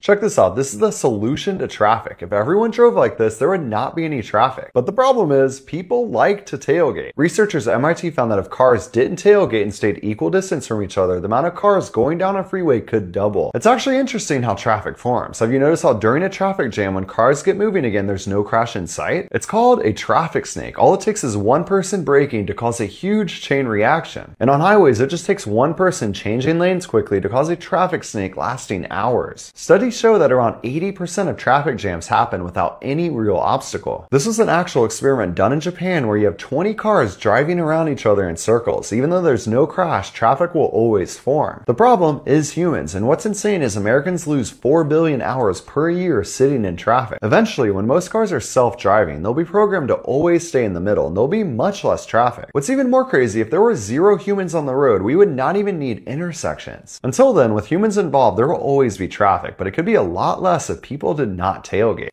Check this out. This is the solution to traffic. If everyone drove like this, there would not be any traffic. But the problem is, people like to tailgate. Researchers at MIT found that if cars didn't tailgate and stayed equal distance from each other, the amount of cars going down a freeway could double. It's actually interesting how traffic forms. Have you noticed how during a traffic jam, when cars get moving again, there's no crash in sight? It's called a traffic snake. All it takes is one person braking to cause a huge chain reaction. And on highways, it just takes one person changing lanes quickly to cause a traffic snake lasting hours. Studies Studies show that around 80% of traffic jams happen without any real obstacle. This was an actual experiment done in Japan where you have 20 cars driving around each other in circles. Even though there's no crash, traffic will always form. The problem is humans, and what's insane is Americans lose 4 billion hours per year sitting in traffic. Eventually, when most cars are self-driving, they'll be programmed to always stay in the middle, and there'll be much less traffic. What's even more crazy, if there were zero humans on the road, we would not even need intersections. Until then, with humans involved, there will always be traffic, but it could be a lot less if people did not tailgate.